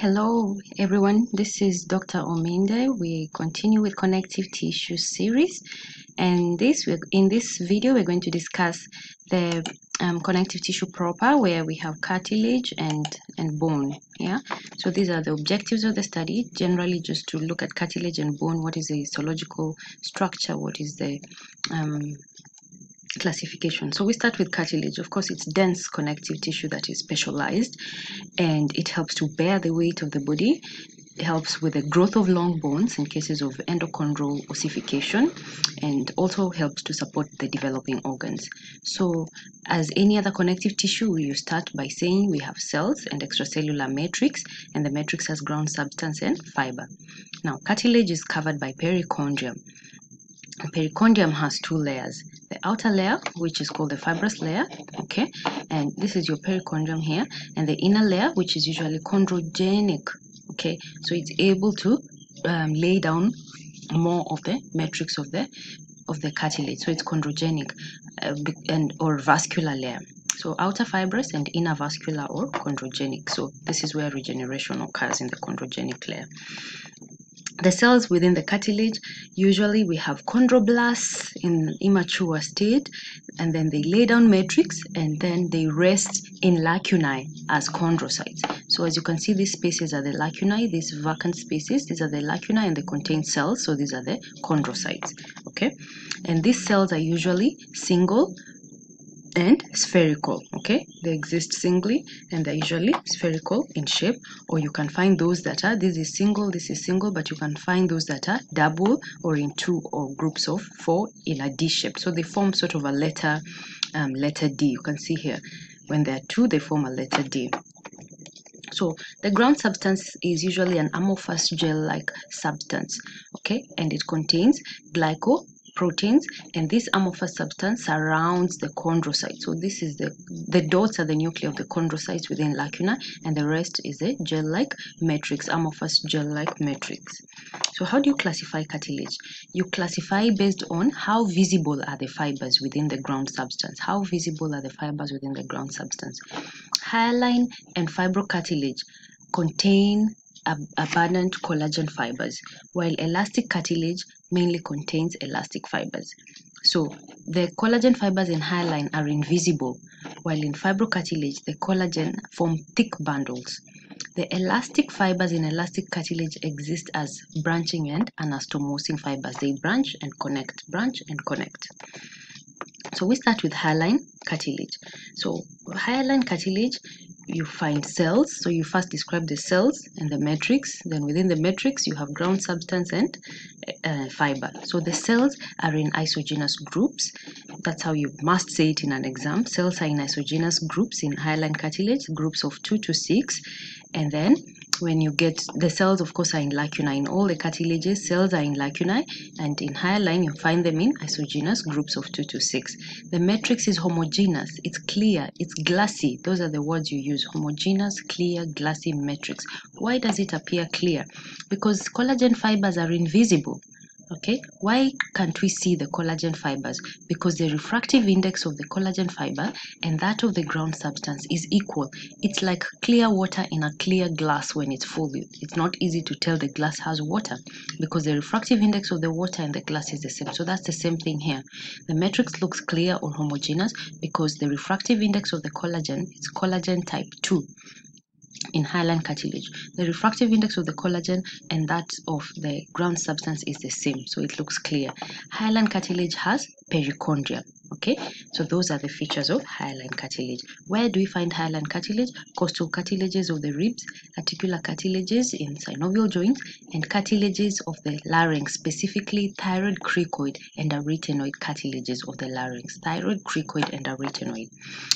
Hello everyone, this is Dr. Ominde. We continue with connective tissue series and this in this video we're going to discuss the um, connective tissue proper where we have cartilage and and bone yeah so these are the objectives of the study generally just to look at cartilage and bone what is the histological structure what is the um, classification. So we start with cartilage. Of course, it's dense connective tissue that is specialized and it helps to bear the weight of the body. It helps with the growth of long bones in cases of endochondral ossification and also helps to support the developing organs. So as any other connective tissue, you start by saying we have cells and extracellular matrix and the matrix has ground substance and fiber. Now cartilage is covered by perichondrium. Perichondrium has two layers. The outer layer, which is called the fibrous layer, okay, and this is your perichondrium here, and the inner layer, which is usually chondrogenic, okay, so it's able to um, lay down more of the matrix of the of the cartilage, so it's chondrogenic uh, and or vascular layer. So outer fibrous and inner vascular or chondrogenic. So this is where regeneration occurs in the chondrogenic layer the cells within the cartilage usually we have chondroblasts in immature state and then they lay down matrix and then they rest in lacunae as chondrocytes. So as you can see these spaces are the lacunae these vacant spaces these are the lacunae and they contain cells so these are the chondrocytes okay? And these cells are usually single and spherical okay? They exist singly and they're usually spherical in shape or you can find those that are this is single this is single but you can find those that are double or in two or groups of four in a D shape. So they form sort of a letter um, letter D. You can see here when there are two they form a letter D. So the ground substance is usually an amorphous gel-like substance, okay, and it contains glyco proteins and this amorphous substance surrounds the chondrocyte so this is the the dots are the nuclei of the chondrocytes within lacuna and the rest is a gel-like matrix amorphous gel-like matrix. So how do you classify cartilage? You classify based on how visible are the fibers within the ground substance. How visible are the fibers within the ground substance? Hyaline and fibrocartilage contain abundant collagen fibers, while elastic cartilage mainly contains elastic fibers. So the collagen fibers in hyaline are invisible, while in fibrocartilage, the collagen form thick bundles. The elastic fibers in elastic cartilage exist as branching and anastomosing fibers. They branch and connect, branch and connect. So we start with hyaline cartilage. So hyaline cartilage you find cells. So you first describe the cells and the matrix. Then within the matrix, you have ground substance and uh, fiber. So the cells are in isogenous groups. That's how you must say it in an exam. Cells are in isogenous groups in hyaline cartilage, groups of two to six. And then when you get the cells of course are in lacunae in all the cartilages cells are in lacunae and in hyaline you find them in isogenous groups of 2 to 6 the matrix is homogeneous. It's clear. It's glassy. Those are the words you use. Homogeneous clear glassy matrix. Why does it appear clear? Because collagen fibers are invisible Okay, why can't we see the collagen fibers? Because the refractive index of the collagen fiber and that of the ground substance is equal. It's like clear water in a clear glass when it's full. It's not easy to tell the glass has water because the refractive index of the water and the glass is the same. So that's the same thing here. The matrix looks clear or homogeneous because the refractive index of the collagen is collagen type 2 in hyaline cartilage. The refractive index of the collagen and that of the ground substance is the same, so it looks clear. Hyaline cartilage has perichondria. Okay, so those are the features of hyaline cartilage. Where do we find hyaline cartilage? Costal cartilages of the ribs, articular cartilages in synovial joints, and cartilages of the larynx, specifically thyroid cricoid and arytenoid cartilages of the larynx. Thyroid cricoid and arytenoid.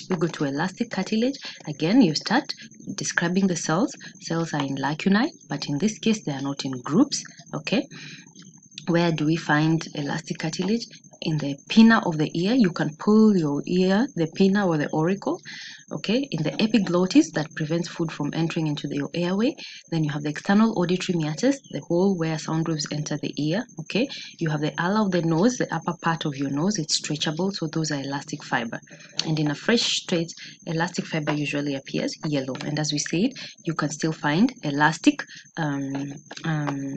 We go to elastic cartilage. Again, you start describing the cells. Cells are in lacunae, but in this case, they are not in groups. Okay. Where do we find elastic cartilage? In the pinna of the ear. You can pull your ear the pinna or the auricle okay in the epiglottis that prevents food from entering into the airway. Then you have the external auditory meatus the hole where sound waves enter the ear okay. You have the ala of the nose the upper part of your nose. It's stretchable so those are elastic fiber. And in a fresh straight elastic fiber usually appears yellow. And as we said you can still find elastic um, um,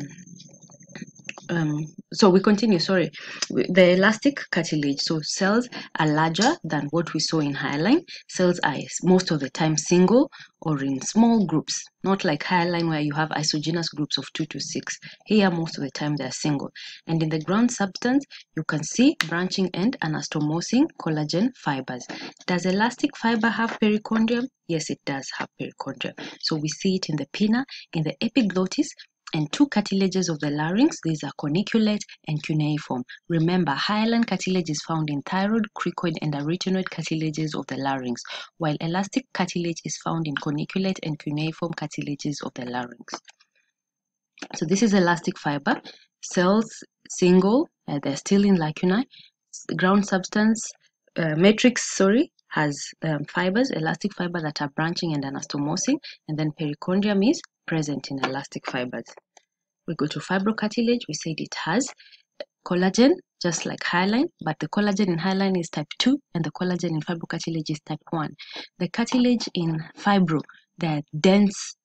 um, so we continue sorry. The elastic cartilage so cells are larger than what we saw in hyaline cells are most of the time single or in small groups not like hyaline where you have isogenous groups of two to six. Here most of the time they're single. And in the ground substance you can see branching and anastomosing collagen fibers. Does elastic fiber have perichondrium? Yes it does have perichondrium. So we see it in the pinna in the epiglottis and two cartilages of the larynx. These are corniculate and cuneiform. Remember, hyaline cartilage is found in thyroid, cricoid, and arytenoid cartilages of the larynx, while elastic cartilage is found in corniculate and cuneiform cartilages of the larynx. So this is elastic fiber. Cells single, uh, they're still in lacunae. Ground substance, uh, matrix, sorry, has um, fibers, elastic fiber that are branching and anastomosing, and then perichondrium is present in elastic fibers. We go to fibrocartilage, we said it has collagen, just like hyaline, but the collagen in hyaline is type 2 and the collagen in fibrocartilage is type 1. The cartilage in fibro, they're dense,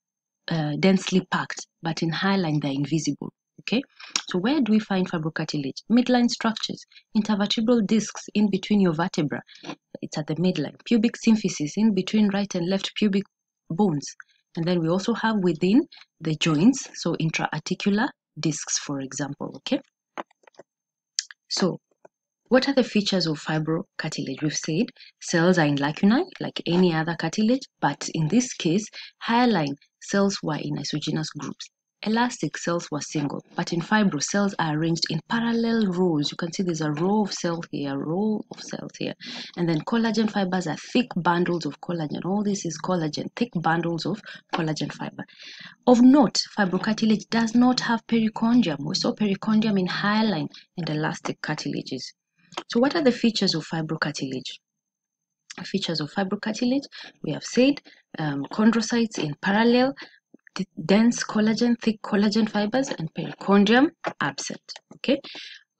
uh, densely packed, but in hyaline, they're invisible. Okay, so where do we find fibrocartilage? Midline structures, intervertebral discs in between your vertebra, it's at the midline. Pubic symphysis in between right and left pubic bones. And then we also have within the joints, so intra-articular discs, for example, okay? So what are the features of fibrocartilage? We've said cells are in lacunae, like any other cartilage, but in this case, hyaline cells were in isogenous groups. Elastic cells were single, but in fibro, cells are arranged in parallel rows. You can see there's a row of cells here, a row of cells here. And then collagen fibers are thick bundles of collagen. All this is collagen, thick bundles of collagen fiber. Of note, fibrocartilage does not have perichondrium. We saw perichondrium in hyaline and elastic cartilages. So what are the features of fibrocartilage? Features of fibrocartilage, we have said um, chondrocytes in parallel, dense collagen, thick collagen fibers, and perichondrium absent. Okay.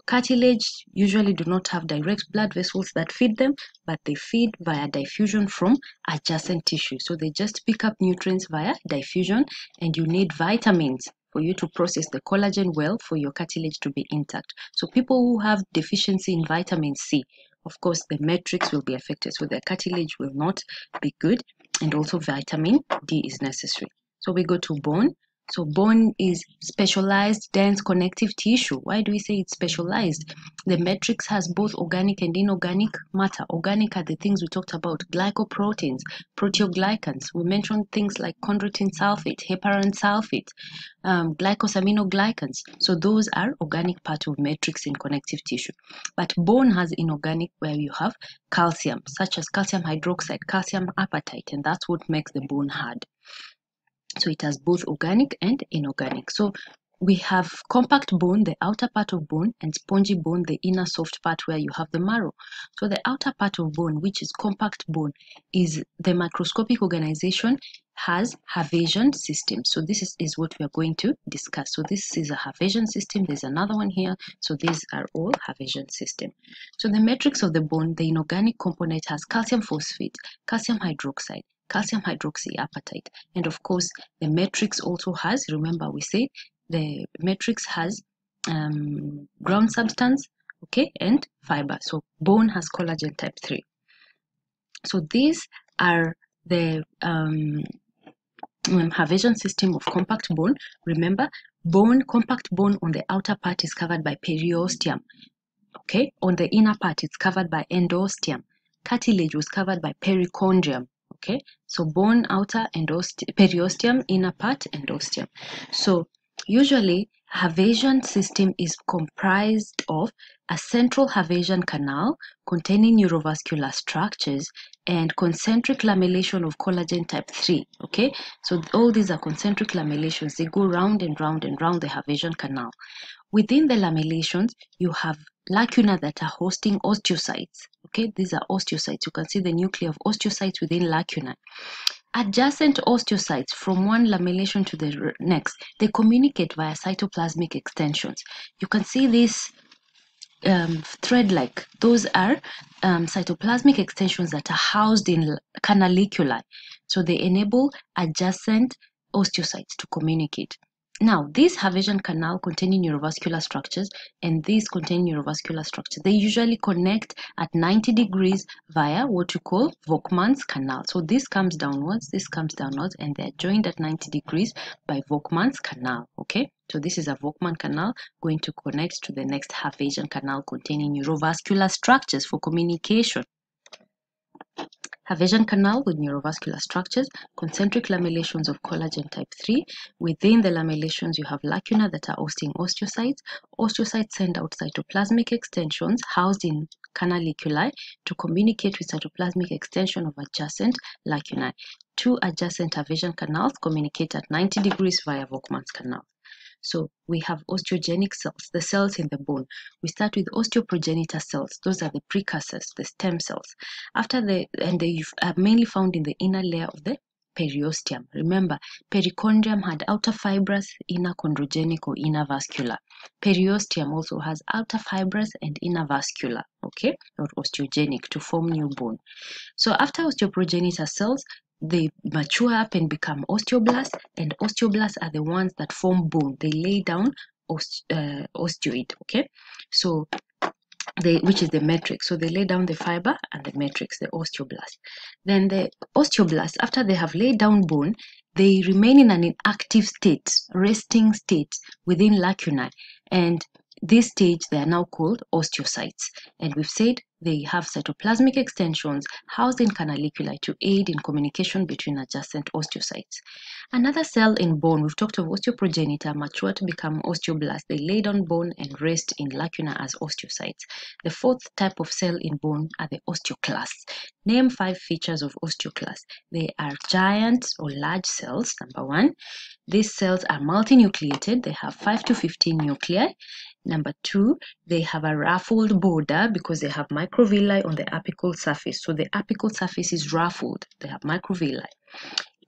Cartilage usually do not have direct blood vessels that feed them, but they feed via diffusion from adjacent tissue. So they just pick up nutrients via diffusion, and you need vitamins for you to process the collagen well for your cartilage to be intact. So people who have deficiency in vitamin C, of course, the matrix will be affected. So their cartilage will not be good, and also vitamin D is necessary. So we go to bone. So bone is specialized dense connective tissue. Why do we say it's specialized? The matrix has both organic and inorganic matter. Organic are the things we talked about, glycoproteins, proteoglycans. We mentioned things like chondroitin sulfate, heparan sulfate, um, glycosaminoglycans. So those are organic part of matrix in connective tissue. But bone has inorganic where you have calcium, such as calcium hydroxide, calcium apatite, and that's what makes the bone hard. So it has both organic and inorganic. So we have compact bone, the outer part of bone, and spongy bone, the inner soft part where you have the marrow. So the outer part of bone, which is compact bone, is the microscopic organization has Haversian system. So this is, is what we are going to discuss. So this is a Haversian system. There's another one here. So these are all Haversian system. So the matrix of the bone, the inorganic component has calcium phosphate, calcium hydroxide, calcium hydroxyapatite. And of course, the matrix also has, remember we said, the matrix has um, ground substance, okay, and fiber. So bone has collagen type 3. So these are the um, Haversian system of compact bone. Remember, bone, compact bone on the outer part is covered by periosteum. Okay, on the inner part it's covered by endosteum. Cartilage was covered by perichondrium okay? So bone outer endosteum periosteum inner part endosteum so usually Haversian system is comprised of a central Haversian canal containing neurovascular structures and concentric lamellation of collagen type 3 okay? So all these are concentric lamellations they go round and round and round the Haversian canal. Within the lamellations you have lacuna that are hosting osteocytes. Okay, these are osteocytes. You can see the nuclei of osteocytes within lacuna. Adjacent osteocytes from one lamellation to the next, they communicate via cytoplasmic extensions. You can see this um, thread-like. Those are um, cytoplasmic extensions that are housed in canaliculi. So they enable adjacent osteocytes to communicate. Now, these Haversian canal containing neurovascular structures and these contain neurovascular structures. They usually connect at 90 degrees via what you call Volkmann's canal. So this comes downwards, this comes downwards, and they're joined at 90 degrees by Volkmann's canal. Okay, so this is a Volkmann canal going to connect to the next Haversian canal containing neurovascular structures for communication. Haversian canal with neurovascular structures, concentric lamellations of collagen type 3. Within the lamellations, you have lacuna that are hosting osteocytes. Osteocytes send out cytoplasmic extensions housed in canaliculi to communicate with cytoplasmic extension of adjacent lacunae. Two adjacent Haversian canals communicate at 90 degrees via Volkmann's canal. So we have osteogenic cells, the cells in the bone. We start with osteoprogenitor cells. Those are the precursors, the stem cells. After the, and they are mainly found in the inner layer of the periosteum. Remember, perichondrium had outer fibrous, inner chondrogenic or inner vascular. Periosteum also has outer fibrous and inner vascular, okay, or osteogenic to form new bone. So after osteoprogenitor cells, they mature up and become osteoblasts, and osteoblasts are the ones that form bone. They lay down uh, osteoid, okay? So they, which is the matrix. So they lay down the fiber and the matrix, the osteoblast. Then the osteoblasts, after they have laid down bone, they remain in an inactive state, resting state within lacunae. And this stage, they are now called osteocytes. And we've said they have cytoplasmic extensions housed in canaliculi to aid in communication between adjacent osteocytes. Another cell in bone, we've talked of osteoprogenitor, mature to become osteoblast. They lay down bone and rest in lacuna as osteocytes. The fourth type of cell in bone are the osteoclasts. Name five features of osteoclasts. They are giant or large cells, number one. These cells are multinucleated. They have 5 to 15 nuclei. Number two, they have a ruffled border because they have microvilli on the apical surface. So the apical surface is ruffled. They have microvilli.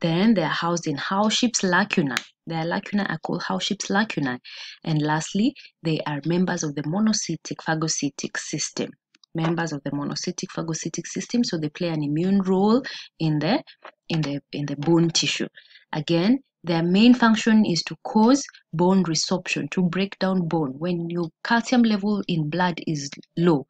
Then they are housed in Howship's lacunae. Their lacunae are called Howship's lacunae. And lastly, they are members of the monocytic phagocytic system. Members of the monocytic phagocytic system, so they play an immune role in the in the in the bone tissue. Again, their main function is to cause bone resorption, to break down bone. When your calcium level in blood is low,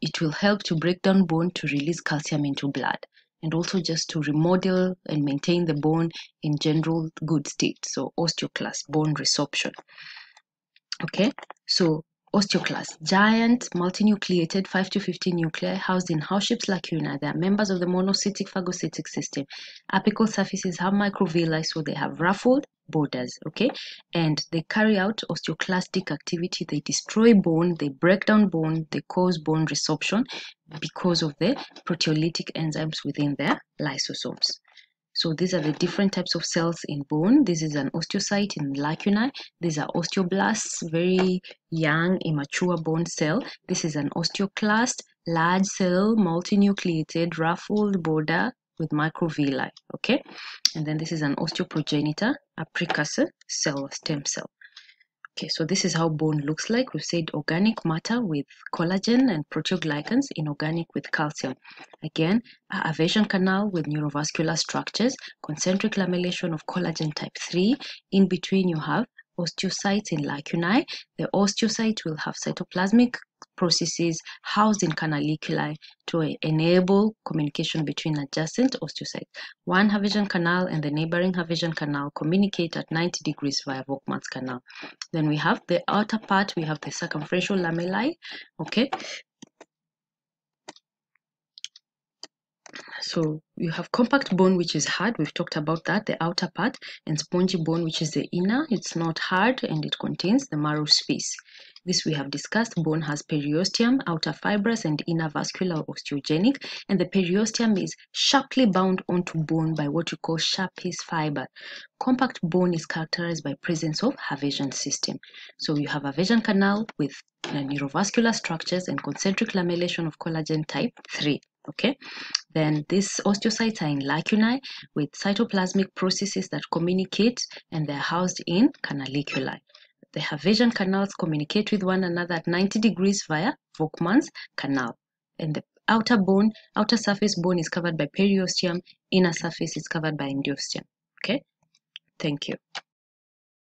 it will help to break down bone to release calcium into blood and also just to remodel and maintain the bone in general good state. So osteoclast, bone resorption. Okay, so Osteoclasts, giant multinucleated 5 to 15 nuclei housed in Howship's lacuna. They are members of the monocytic phagocytic system. Apical surfaces have microvilli, so they have ruffled borders, okay? And they carry out osteoclastic activity. They destroy bone, they break down bone, they cause bone resorption because of the proteolytic enzymes within their lysosomes. So these are the different types of cells in bone. This is an osteocyte in lacunae. These are osteoblasts, very young, immature bone cell. This is an osteoclast, large cell, multinucleated, ruffled border with microvilli, okay? And then this is an osteoprogenitor, a precursor cell, stem cell. Okay, so this is how bone looks like. We've said organic matter with collagen and proteoglycans, inorganic with calcium. Again, a Haversian canal with neurovascular structures, concentric lamellation of collagen type 3. In between you have osteocytes in lacunae. The osteocyte will have cytoplasmic processes housed in canaliculi to enable communication between adjacent osteocytes. One Haversian canal and the neighboring Haversian canal communicate at 90 degrees via Volkmann's canal. Then we have the outer part, we have the circumferential lamellae, okay? So you have compact bone, which is hard. We've talked about that, the outer part, and spongy bone, which is the inner. It's not hard and it contains the marrow space. This we have discussed. Bone has periosteum, outer fibrous and inner vascular osteogenic, and the periosteum is sharply bound onto bone by what you call Sharpey's fiber. Compact bone is characterized by presence of Haversian system. So you have Haversian canal with uh, neurovascular structures and concentric lamellation of collagen type 3 okay then these osteocytes are in lacunae with cytoplasmic processes that communicate and they're housed in canaliculi. The Haversian canals communicate with one another at 90 degrees via Volkmann's canal. And the outer bone outer surface bone is covered by periosteum inner surface is covered by endosteum okay? Thank you